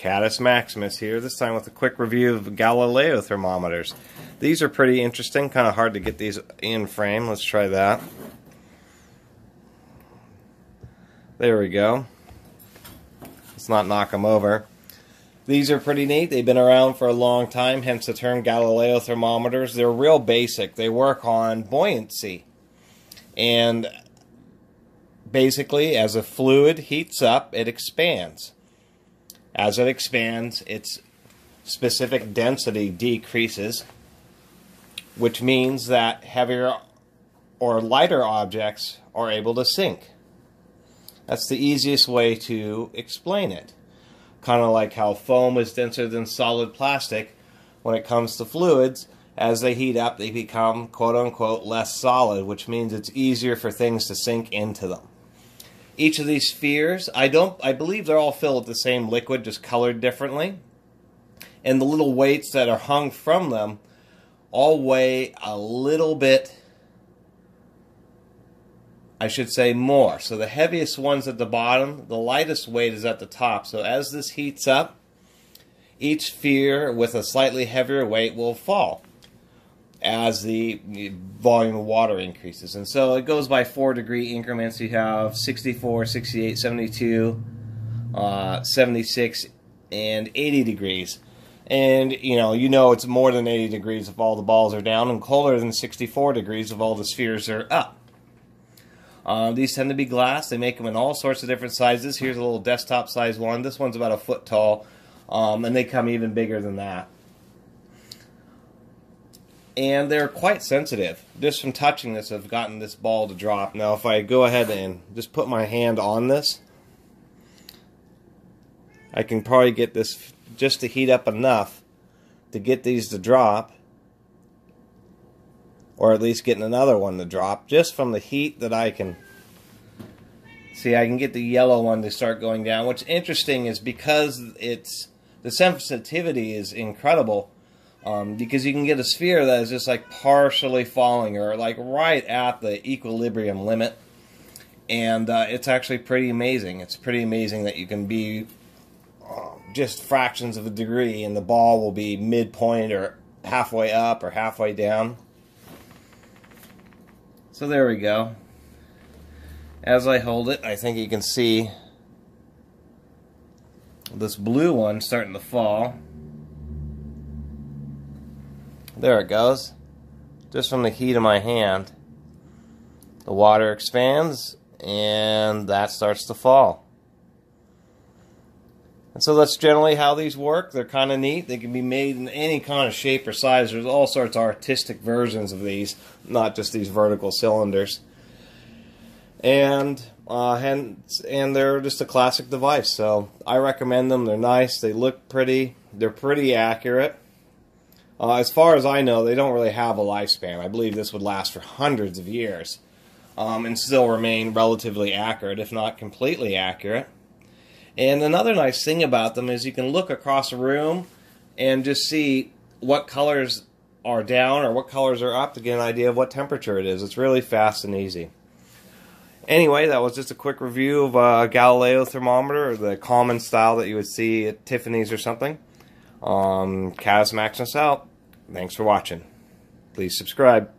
Catus Maximus here, this time with a quick review of Galileo thermometers. These are pretty interesting, kind of hard to get these in frame. Let's try that. There we go. Let's not knock them over. These are pretty neat. They've been around for a long time, hence the term Galileo thermometers. They're real basic. They work on buoyancy. And basically, as a fluid heats up, it expands. As it expands, its specific density decreases, which means that heavier or lighter objects are able to sink. That's the easiest way to explain it. Kind of like how foam is denser than solid plastic when it comes to fluids. As they heat up, they become quote unquote less solid, which means it's easier for things to sink into them each of these spheres. I don't. I believe they're all filled with the same liquid, just colored differently. And the little weights that are hung from them all weigh a little bit. I should say more. So the heaviest one's at the bottom, the lightest weight is at the top. So as this heats up, each sphere with a slightly heavier weight will fall as the volume of water increases. And so it goes by four degree increments. You have 64, 68, 72, uh, 76, and 80 degrees. And you know, you know it's more than 80 degrees if all the balls are down, and colder than 64 degrees if all the spheres are up. Uh, these tend to be glass. They make them in all sorts of different sizes. Here's a little desktop size one. This one's about a foot tall, um, and they come even bigger than that and they're quite sensitive. Just from touching this, I've gotten this ball to drop. Now, if I go ahead and just put my hand on this, I can probably get this just to heat up enough to get these to drop, or at least getting another one to drop, just from the heat that I can see. I can get the yellow one to start going down. What's interesting is because it's the sensitivity is incredible um, because you can get a sphere that is just like partially falling or like right at the equilibrium limit. And uh, it's actually pretty amazing. It's pretty amazing that you can be uh, just fractions of a degree and the ball will be midpoint or halfway up or halfway down. So there we go. As I hold it, I think you can see this blue one starting to fall. There it goes. Just from the heat of my hand. The water expands and that starts to fall. And so that's generally how these work. They're kind of neat. They can be made in any kind of shape or size. There's all sorts of artistic versions of these, not just these vertical cylinders. And uh, and and they're just a classic device. So I recommend them. They're nice. They look pretty. They're pretty accurate. Uh, as far as I know, they don't really have a lifespan. I believe this would last for hundreds of years um, and still remain relatively accurate, if not completely accurate. And another nice thing about them is you can look across a room and just see what colors are down or what colors are up to get an idea of what temperature it is. It's really fast and easy. Anyway, that was just a quick review of a Galileo thermometer, the common style that you would see at Tiffany's or something. Um, Catus Maximus out. Thanks for watching. Please subscribe.